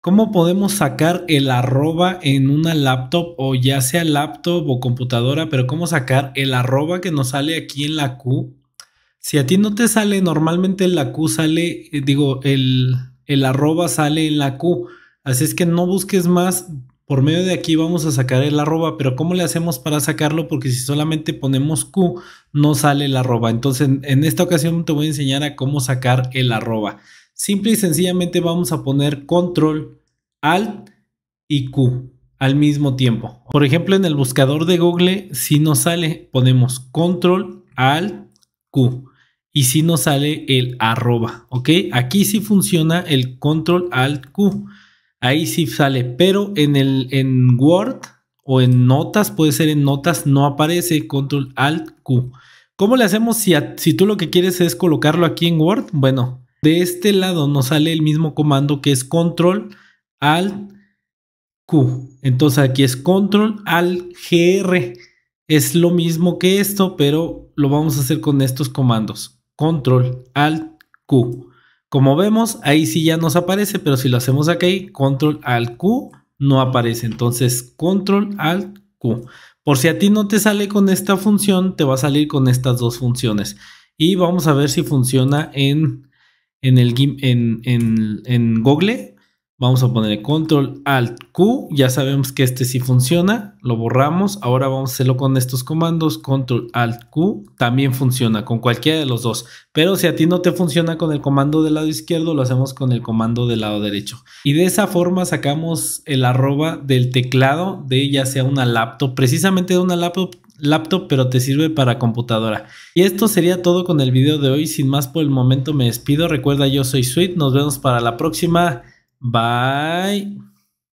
¿Cómo podemos sacar el arroba en una laptop o ya sea laptop o computadora? Pero ¿cómo sacar el arroba que nos sale aquí en la Q? Si a ti no te sale, normalmente la Q sale, eh, digo, el, el arroba sale en la Q. Así es que no busques más. Por medio de aquí vamos a sacar el arroba, pero ¿cómo le hacemos para sacarlo? Porque si solamente ponemos Q, no sale el arroba. Entonces, en esta ocasión te voy a enseñar a cómo sacar el arroba. Simple y sencillamente vamos a poner control, alt y Q al mismo tiempo. Por ejemplo, en el buscador de Google, si nos sale, ponemos control, alt, Q. Y si nos sale el arroba, ¿ok? Aquí sí funciona el control, alt, Q. Ahí sí sale, pero en, el, en Word o en notas, puede ser en notas, no aparece control, alt, Q. ¿Cómo le hacemos si, si tú lo que quieres es colocarlo aquí en Word? Bueno, de este lado nos sale el mismo comando que es control alt q. Entonces aquí es control alt gr. Es lo mismo que esto, pero lo vamos a hacer con estos comandos. Control alt q. Como vemos, ahí sí ya nos aparece, pero si lo hacemos aquí, control alt q no aparece. Entonces, control alt q. Por si a ti no te sale con esta función, te va a salir con estas dos funciones. Y vamos a ver si funciona en en, el, en, en, en Google. Vamos a poner control alt Q. Ya sabemos que este sí funciona. Lo borramos. Ahora vamos a hacerlo con estos comandos. Control alt Q también funciona con cualquiera de los dos. Pero si a ti no te funciona con el comando del lado izquierdo, lo hacemos con el comando del lado derecho. Y de esa forma sacamos el arroba del teclado de ya sea una laptop. Precisamente de una laptop laptop, pero te sirve para computadora. Y esto sería todo con el video de hoy. Sin más por el momento me despido. Recuerda, yo soy Sweet. Nos vemos para la próxima. Bye.